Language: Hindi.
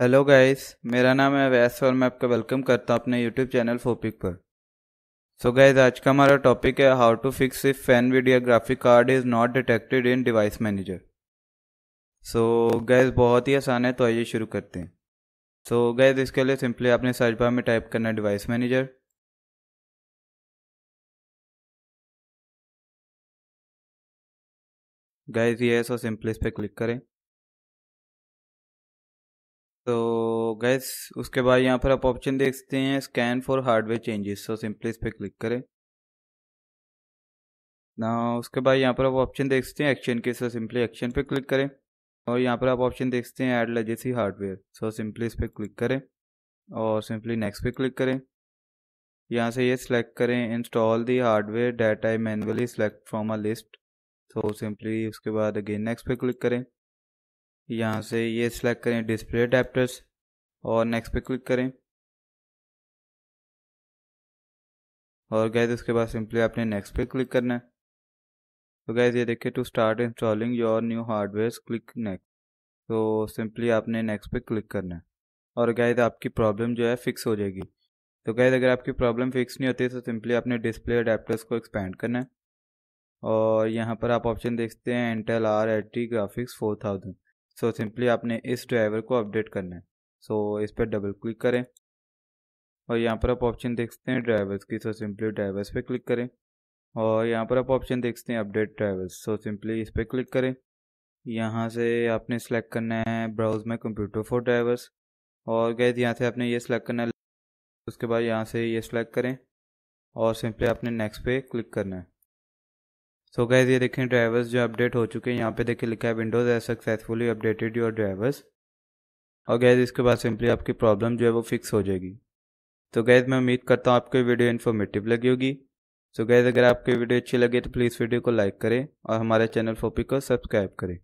हेलो गाइस, मेरा नाम है अवैस और मैं आपका वेलकम करता हूँ अपने यूट्यूब चैनल फोपिक पर। सो so गाइस आज का हमारा टॉपिक है how to fix if fan video graphic card is not detected in device manager so guys बहुत ही आसान है तो आइए शुरू करते हैं। सो so गाइस इसके लिए सिंपली आपने सर्च बार में टाइप करना डिवाइस मैनेजर गाइस ये है सो सिंपली इस पर क्लिक करें। तो गैस उसके बाद यहाँ पर आप ऑप्शन देख सकते हैं स्कैन फॉर हार्डवेयर चेंजेस तो सिंपली इस पर क्लिक करें। ना उसके बाद यहाँ पर आप ऑप्शन देख सकते हैं एक्शन के सो सिंपली एक्शन पे क्लिक करें। और यहाँ पर आप ऑप्शन देख सकते हैं add legacy hardware so simply इस पर क्लिक करें और सिंपली नेक्स्ट पे क्लिक करें। यहाँ से ये सिलेक्ट करें install the hardware data manually select from a list तो सिंपली उसके बाद अगेन नेक्स्ट पे क्लिक करें। यहाँ से ये सिलेक्ट करें डिस्प्ले अडेप्टर्स और नेक्स्ट पे क्लिक करें। और गैस उसके बाद सिंपली आपने नेक्स्ट पे क्लिक करना है। तो गैस ये देखिए to start installing your new hardware click next तो सिंपली आपने नेक्स्ट पे क्लिक करना है। और गैस आपकी प्रॉब्लम जो है फिक्स हो जाएगी। तो गैस अगर आपकी प्रॉब्लम फिक्स नहीं होती तो सिंपली आपने डिस्प्ले अडेप्टर्स को एक्सपेंड करना है। और यहाँ पर आप ऑप्शन देखते हैं Intel R eight graphics four thousand so simply आपने इस ड्राइवर को अपडेट करना है। सो so, इस पर डबल क्लिक करें। और यहाँ पर आप ऑप्शन देख सकते हैं ड्राइवर्स की। सो सिंपली ड्राइवर्स पे क्लिक करें। और यहाँ पर आप ऑप्शन देख सकते हैं अपडेट ड्राइवर्स सो सिंपली इस पर क्लिक करें। यहाँ से आपने सेलेक्ट करना है ब्राउज में कंप्यूटर फॉर ड्राइवर्स और गए यहाँ से आपने ये सिलेक्ट करना है। उसके बाद यहाँ से ये सिलेक्ट करें। और सिंपली आपने नेक्स्ट पे क्लिक करना है। सो so गैस ये देखें ड्राइवर्स जो अपडेट हो चुके हैं, यहाँ पे देखिए लिखा है विंडोज़ है सक्सेसफुली अपडेटेड योर ड्राइवर्स और गैस इसके बाद सिंपली आपकी प्रॉब्लम जो है वो फिक्स हो जाएगी। तो गैस मैं उम्मीद करता हूँ आपको वीडियो इन्फॉर्मेटिव लगी होगी। सो गैस अगर आपकी वीडियो अच्छी लगे तो प्लीज़ वीडियो को लाइक करें और हमारे चैनल फोपी को सब्सक्राइब करें।